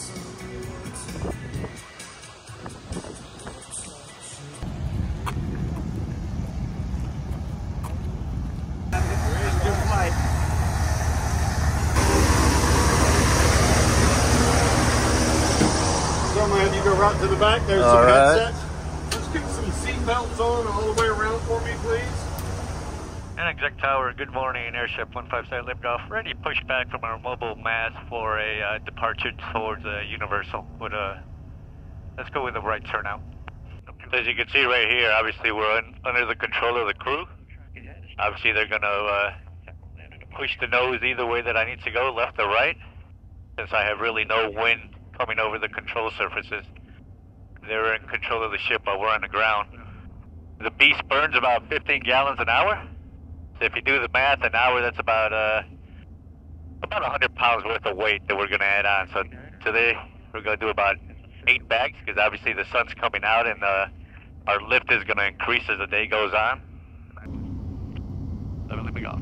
So I'm gonna have you go right to the back. There's All some right. headsets. Let's get some seat belts on all the way around for me, please. Anexec Tower, good morning. Airship 157 liftoff. Ready to push back from our mobile mast for a uh, departure towards uh, Universal. A, let's go with the right turnout. As you can see right here, obviously we're un, under the control of the crew. Obviously they're going to uh, push the nose either way that I need to go, left or right, since I have really no wind coming over the control surfaces. They're in control of the ship while we're on the ground. The Beast burns about 15 gallons an hour. So if you do the math, an hour that's about uh about 100 pounds worth of weight that we're going to add on. So today we're going to do about eight bags because obviously the sun's coming out and uh, our lift is going to increase as the day goes on. Let me let me go.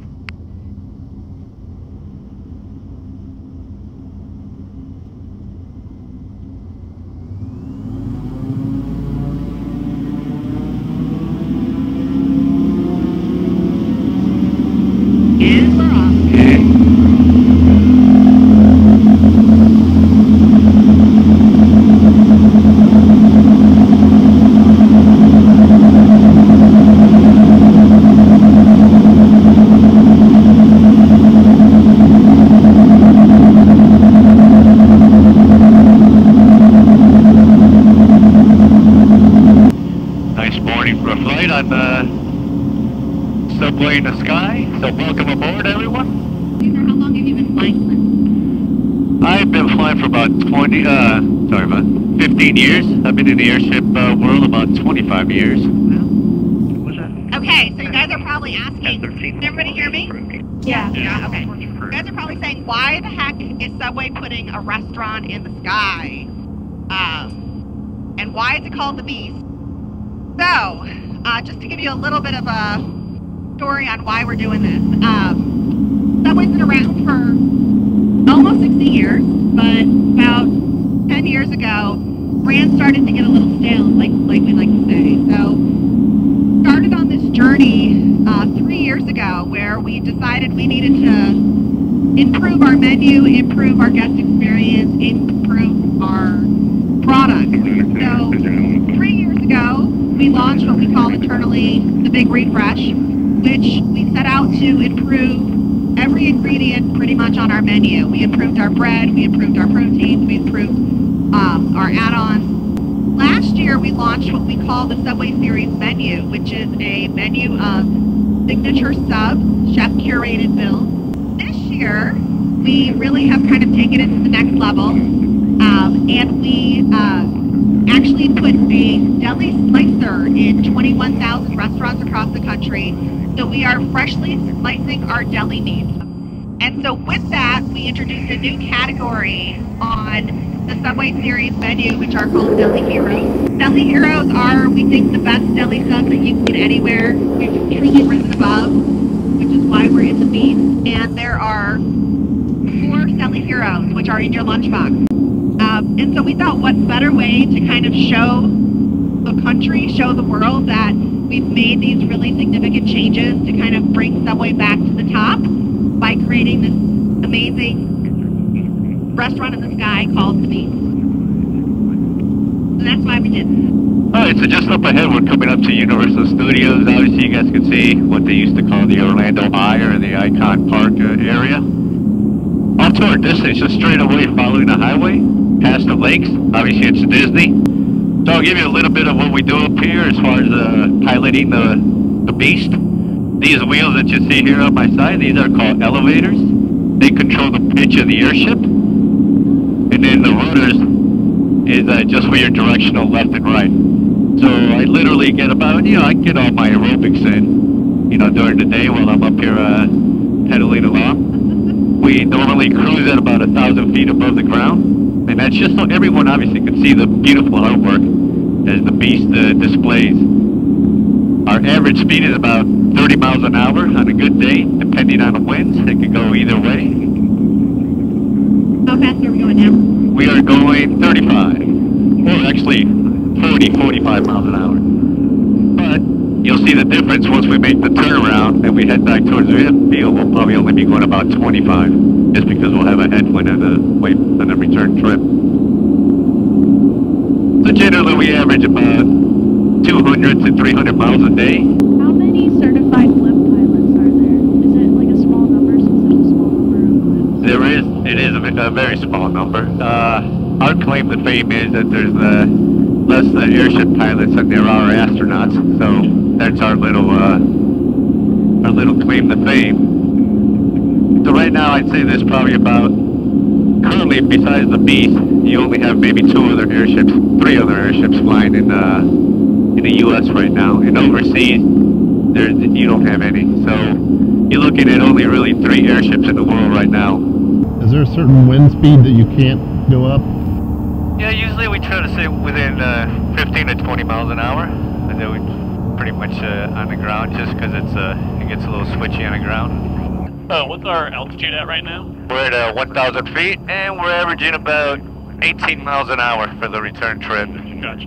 And we're off. Nice morning for a flight on the subway in the sky. So welcome aboard, everyone. Cesar, how long have you been flying for? I've been flying for about 20, uh, sorry, about 15 years. I've been in the airship uh, world about 25 years. Okay, so you guys are probably asking, can everybody hear me? Yeah. Yeah, okay. You guys are probably saying, why the heck is Subway putting a restaurant in the sky? Um, and why is it called the Beast? So, uh, just to give you a little bit of a story on why we're doing this. Um, Subway's been around for almost 60 years, but about 10 years ago, brands started to get a little stale, like like we like to say. So, started on this journey uh, three years ago, where we decided we needed to improve our menu, improve our guest experience, improve our product. So, three years ago, we launched what we call internally the Big Refresh, which we set out to improve every ingredient pretty much on our menu. We improved our bread, we improved our proteins, we improved um, our add-ons. Last year, we launched what we call the Subway Series menu, which is a menu of signature subs, chef-curated bills. This year, we really have kind of taken it to the next level, um, and we uh, actually put a deli slicer in 21,000 restaurants across the country. So we are freshly slicing our deli meats. And so with that, we introduced a new category on the Subway Series menu, which are called Deli Heroes. Deli Heroes are, we think, the best deli subs that you can get anywhere. We've truly risen above, which is why we're in the beast. And there are four Deli Heroes, which are in your lunchbox. Um, and so we thought, what better way to kind of show the country, show the world that we've made these really significant changes to kind of bring Subway back to the top by creating this amazing restaurant in the sky called The Beast. So that's why we did it. Alright, so just up ahead, we're coming up to Universal Studios. Obviously, you guys can see what they used to call the Orlando Eye or the Icon Park uh, area. Off to our distance, just straight away following the highway, past the lakes. Obviously, it's Disney. So I'll give you a little bit of what we do up here as far as uh, piloting the, the Beast. These wheels that you see here on my side, these are called elevators. They control the pitch of the airship. And then the rudders is uh, just for your directional left and right. So I literally get about, you know, I get all my aerobics in, you know, during the day while I'm up here uh, pedaling along. We normally cruise at about a thousand feet above the ground, and that's just so everyone obviously can see the beautiful artwork as the beast uh, displays. Our average speed is about 30 miles an hour on a good day, depending on the winds. It could go either way. How fast are we going now? We are going actually 40, 45 miles an hour. But you'll see the difference once we make the turnaround and we head back towards the field. We'll probably only be going about 25, just because we'll have a headwind on the way on the return trip. So generally, we average about 200 to 300 miles a day. How many certified blimp pilots are there? Is it like a small number since there's a small number of blimps? There is, it is a, a very small number. Uh, our claim to fame is that there's uh, less uh, airship pilots than there are astronauts. So that's our little, uh, our little claim to fame. So right now, I'd say there's probably about currently, besides the Beast, you only have maybe two other airships, three other airships flying in uh, in the U.S. right now. And overseas, there you don't have any. So you're looking at only really three airships in the world right now. Is there a certain wind speed that you can't go up? Yeah, usually we try to stay within uh, 15 to 20 miles an hour, and then we pretty much uh, on the ground just because it's uh, it gets a little switchy on the ground. Uh, what's our altitude at right now? We're at uh, 1,000 feet, and we're averaging about 18 miles an hour for the return trip. Gotcha.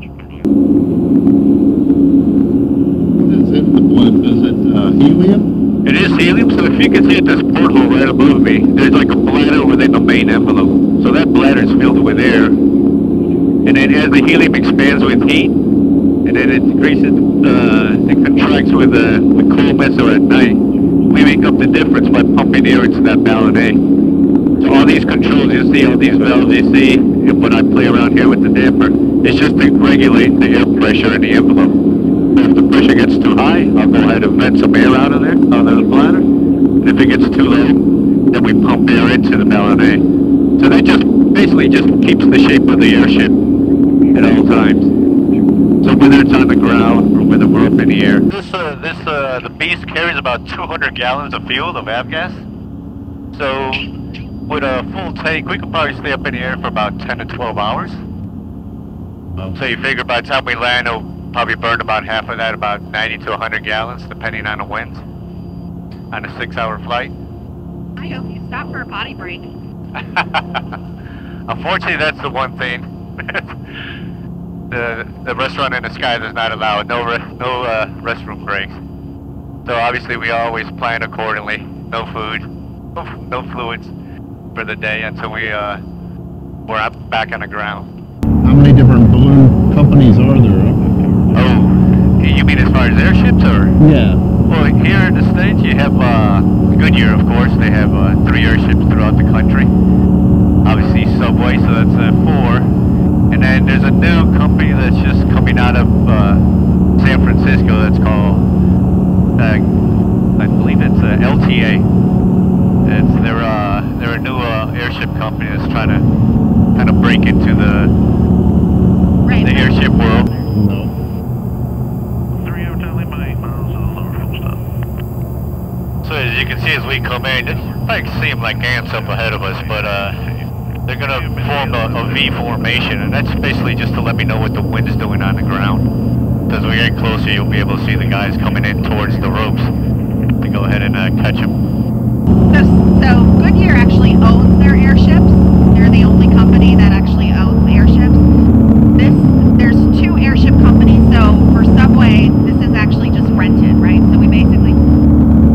What is in the it uh, helium? It is helium, so if you can see at this porthole right above me, there's like a bladder within the main envelope. So that bladder is filled with air. And then as the helium expands with heat, and then it increases, uh, it contracts with, uh, with coolness or at night, we make up the difference by pumping air into that ballonnet. So all these controls you see, all these valves you see, when I play around here with the damper, it's just to regulate the air pressure in the envelope. If the pressure gets too high, I'll go ahead and vent some air out of there, out of the bladder. And if it gets too low, then we pump air into the ballonnet. So that just basically just keeps the shape of the airship at all times. So whether it's on the ground or whether we're up in the air. This, uh, this, uh, the Beast carries about 200 gallons of fuel, of avgas. So with a full tank, we could probably stay up in the air for about 10 to 12 hours. So you figure by the time we land, it'll probably burn about half of that, about 90 to 100 gallons, depending on the winds, on a six-hour flight. I hope you stop for a potty break. Unfortunately, that's the one thing. the the restaurant in the sky does not allow it. No re- no uh, restroom breaks. So obviously, we always plan accordingly. No food, no, fluids for the day until we uh we're up back on the ground. How many different balloon companies are there? Oh, you mean as far as airships or? Yeah. Well, here in the States, you have uh, Goodyear, of course. They have uh, three airships throughout the country. Obviously, Subway, so that's uh, four. And then there's a new company that's just coming out of uh, San Francisco that's called, I believe it's uh, LTA. It's, they're, uh, they're a new uh, airship company that's trying to kind of break into the, Right. the airship world. No. Three hotel Lima, eight miles of lower full. So as you can see as we come in, it might seem like ants up ahead of us, but uh, they're gonna form a, a V formation, and that's basically just to let me know what the wind is doing on the ground. As we get closer, you'll be able to see the guys coming in towards the ropes to go ahead and uh, catch them. So, so Goodyear actually owns their airships. They're the only company that actually owns airships. This, there's two airship companies. So for Subway, this is actually just rented, right? So we basically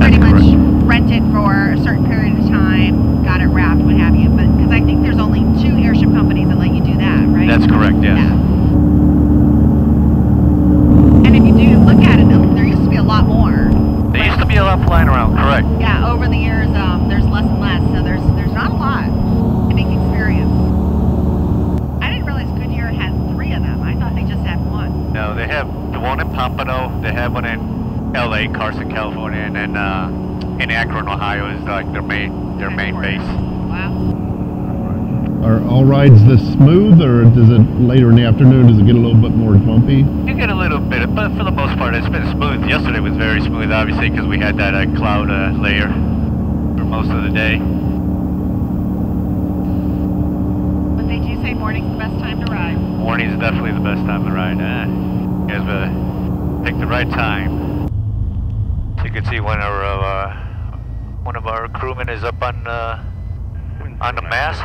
pretty much correct. rent for a certain period of time, got it wrapped, what have you. But because I think there's only two airship companies that let you do that, right? That's correct, yes. Yeah. And if you do look at it, there used to be a lot more. There used to be a around, correct? Yeah, over the years, um, there's less and less, so there's there's not a lot. I think experience. I didn't realize Goodyear had three of them. I thought they just had one. No, they have the one in Pompano, they have one in L.A., Carson, California, and then uh, in Akron, Ohio is like their main their main base. Wow. Are all rides this smooth, or does it later in the afternoon? Does it get a little bit more bumpy? You get a little bit, but for the most part, it's been smooth. Yesterday was very smooth, obviously, because we had that uh, cloud uh, layer for most of the day. But they do say morning's the best time to ride. Morning is definitely the best time to ride. Uh, you guys better pick the right time. So you can see one of our uh, one of our crewmen is up on uh, on the mast.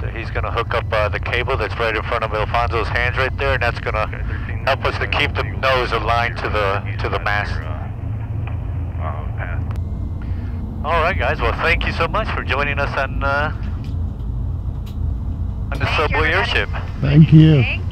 So he's going to hook up uh, the cable that's right in front of Alfonso's hands right there, and that's going to help us to keep the nose aligned to the to the mast. All right, guys. Well, thank you so much for joining us on uh, on the Thank subway everybody. airship. Thank you. Thank